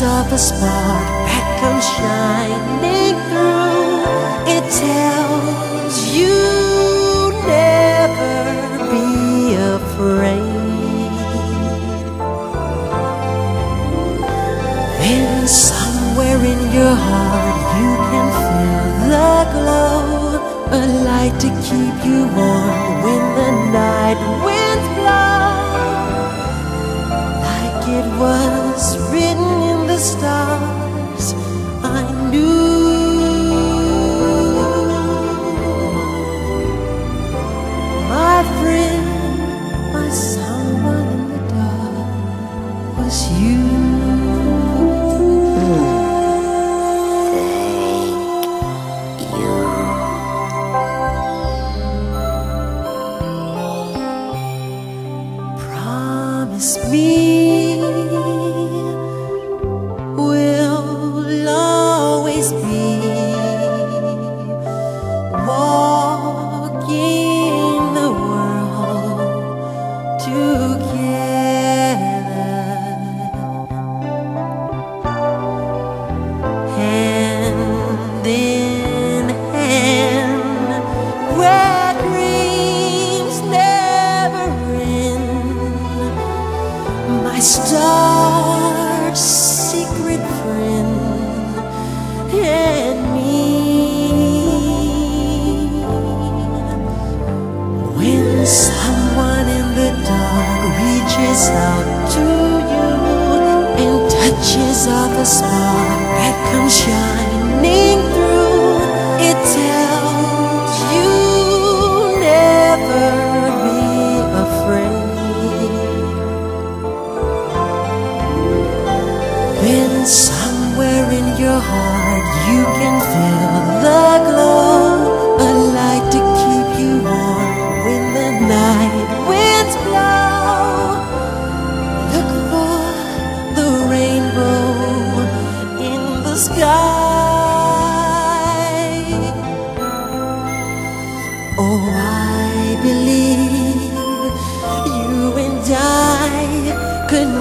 off a spark that comes shining through, it tells you never be afraid. Then somewhere in your heart you can feel the glow, a light to keep you warm when the night winds blow. Promise me we'll always be walking the world together, star secret friend and me. When someone in the dark reaches out to you and touches off a spark heart you can feel the glow, a light to keep you warm when the night winds blow. Look for the rainbow in the sky. Oh, I believe you and I could